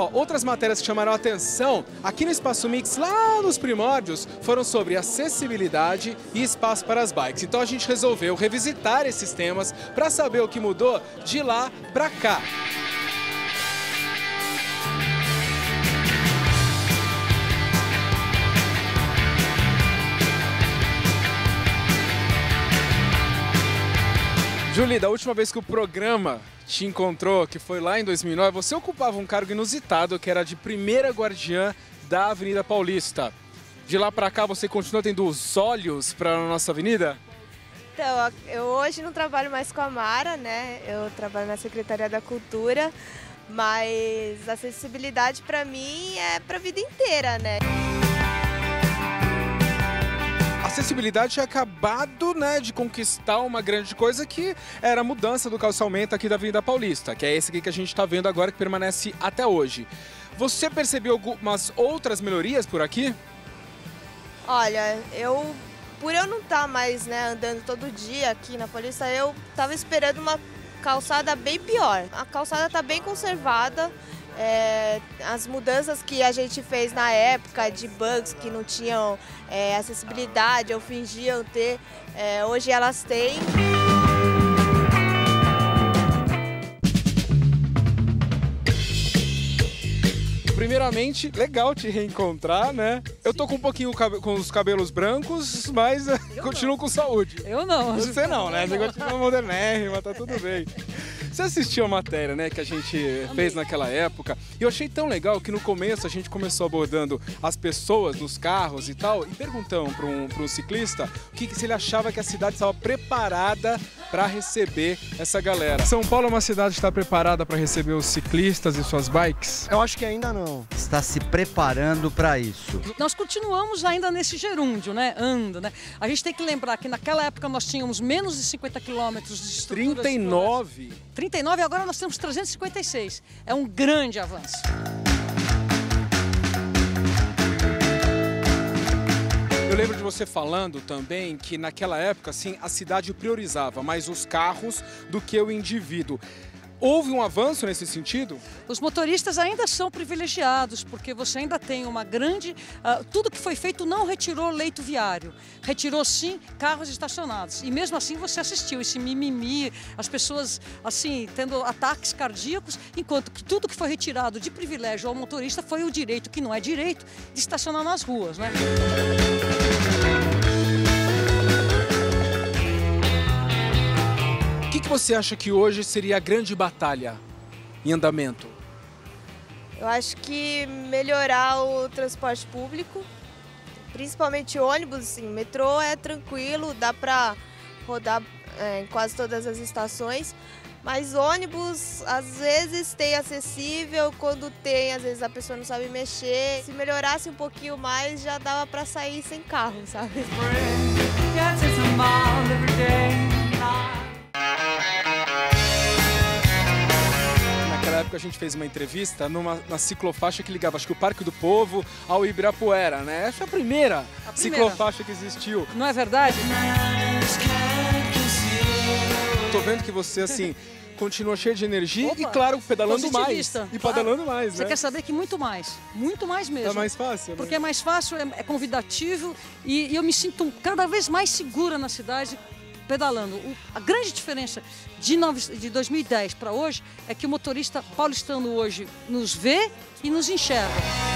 Ó, outras matérias que chamaram atenção aqui no Espaço Mix, lá nos primórdios, foram sobre acessibilidade e espaço para as bikes. Então a gente resolveu revisitar esses temas para saber o que mudou de lá para cá. Julie, da última vez que o programa te encontrou, que foi lá em 2009, você ocupava um cargo inusitado, que era de primeira guardiã da Avenida Paulista. De lá para cá, você continua tendo os olhos para a nossa avenida? Então, eu hoje não trabalho mais com a Mara, né? Eu trabalho na Secretaria da Cultura, mas acessibilidade para mim é para a vida inteira, né? Acessibilidade tinha acabado né, de conquistar uma grande coisa que era a mudança do calçamento aqui da Avenida Paulista, que é esse aqui que a gente está vendo agora que permanece até hoje. Você percebeu algumas outras melhorias por aqui? Olha, eu por eu não estar tá mais né, andando todo dia aqui na Paulista, eu estava esperando uma calçada bem pior. A calçada está bem conservada, é, as mudanças que a gente fez na época de bugs que não tinham é, acessibilidade ou fingiam ter, é, hoje elas têm. Primeiramente, legal te reencontrar, né? Eu tô com um pouquinho com os cabelos brancos, mas continuo com saúde. Eu não. Você não, né? Você continua modernérrima, tá tudo bem. Você assistiu a matéria, né, que a gente fez naquela época? E eu achei tão legal que no começo a gente começou abordando as pessoas nos carros e tal, e perguntando para um, um ciclista o que, se ele achava que a cidade estava preparada para receber essa galera. São Paulo é uma cidade que está preparada para receber os ciclistas e suas bikes? Eu acho que ainda não. Está se preparando para isso. Nós continuamos ainda nesse gerúndio, né? Anda, né? A gente tem que lembrar que naquela época nós tínhamos menos de 50 quilômetros de estrutura. 39? 39 agora nós temos 356. É um grande avanço. Eu lembro de você falando também que naquela época, assim, a cidade priorizava mais os carros do que o indivíduo. Houve um avanço nesse sentido? Os motoristas ainda são privilegiados, porque você ainda tem uma grande. Uh, tudo que foi feito não retirou leito viário, retirou sim carros estacionados. E mesmo assim você assistiu esse mimimi, as pessoas assim tendo ataques cardíacos, enquanto que tudo que foi retirado de privilégio ao motorista foi o direito, que não é direito, de estacionar nas ruas. Né? Você acha que hoje seria a grande batalha em andamento? Eu acho que melhorar o transporte público, principalmente ônibus, assim, metrô é tranquilo, dá para rodar é, em quase todas as estações, mas ônibus às vezes tem acessível, quando tem, às vezes a pessoa não sabe mexer. Se melhorasse um pouquinho mais, já dava para sair sem carro, sabe? Época a gente fez uma entrevista numa na ciclofaixa que ligava, acho que o Parque do Povo ao Ibirapuera, né? Essa é a primeira, a primeira. ciclofaixa que existiu. Não é verdade? Tô vendo que você, assim, continua cheio de energia Opa, e, claro, pedalando mais. E pedalando claro. mais, né? Você quer saber que muito mais. Muito mais mesmo. É mais fácil, né? Porque é mais fácil, é, é convidativo e, e eu me sinto cada vez mais segura na cidade pedalando. O, a grande diferença de, de 2010 para hoje é que o motorista paulistano hoje nos vê e nos enxerga.